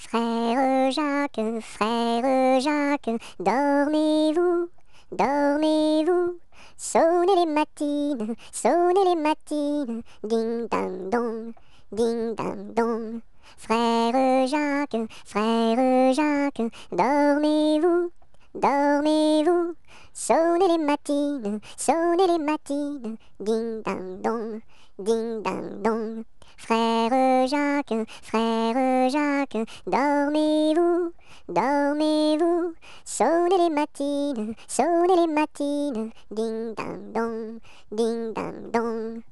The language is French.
Frère Jacques, frère Jacques, dormez-vous, dormez-vous. Sonnez les matines, sonnez les matines, ding dang dong, ding dang dong. Frère Jacques, frère Jacques, dormez-vous, dormez-vous. Sonnez les matines, sonnez les matines, ding dang dong, ding dang dong. Frère Jacques, frère Jacques, dormez-vous, dormez-vous. Sonnez les matines, sonnez les matines, ding dang dong, ding dang dong.